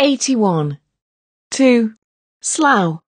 81. 2. Slough.